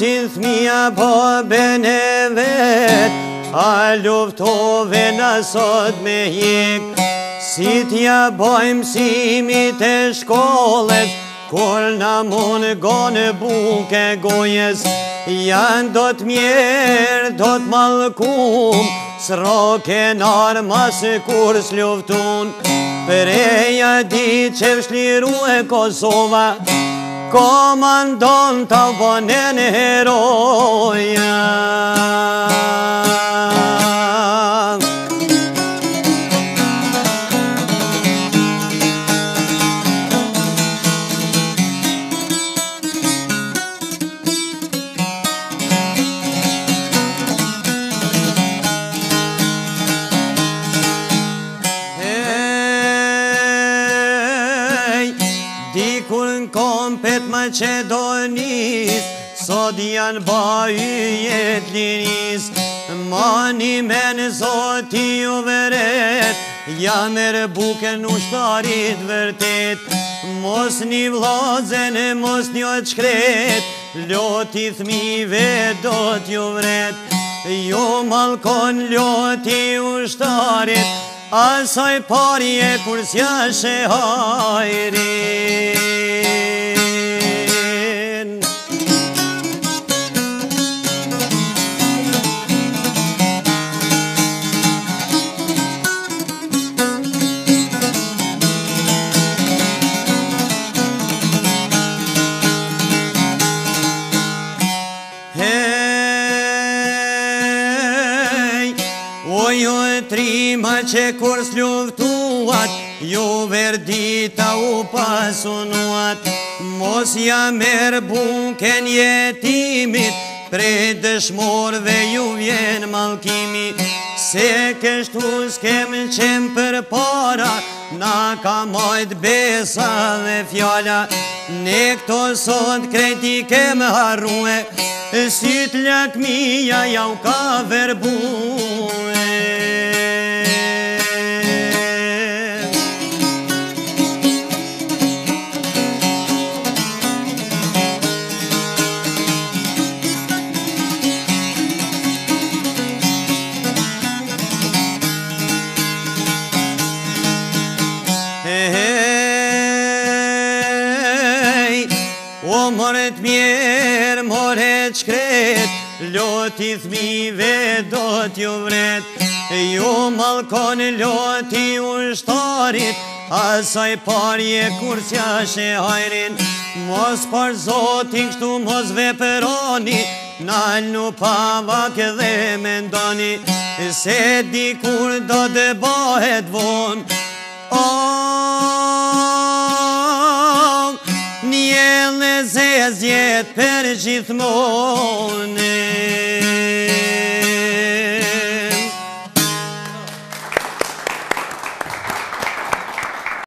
Si mi a po bene vet A luftove në sot me hik Si t'ja bojmë simit e shkollet Kur na mund go në buke gojes Janë do t'mjerë, do t'malkum Së roke në arma së kur s'luftun Për eja di që vshliru e Kosova comandón tan buen héroe. Macedonis Sot janë baju jetë linis Mani men zoti u veret jam e buke në shtarit vërtet Mos një vlazen e mos një qkret Ljoti thmive do t'ju vret Jo malkon ljoti u shtarit Asaj parje kur s'ja shë hajrit Ma që kur s'luftuat Ju jo verdita u pasunuat Mos ja merë buken jetimit Pre dëshmor dhe ju vjen malkimi Se kështu s'kem qem për para Na ka majt besa dhe fjala Ne këto sot kreti kem harue si lakmija ja u ka verbuat O mërët mjerë, mërët shkret, lotis thmive do t'ju vret. Ju malkon loti ushtarit, asaj parje kursja shë hajrin. Mos për zotin kështu mos veperoni, Nal në pavak dhe mendoni, se dikur do të bëhet vonë. zjetë për gjithmonë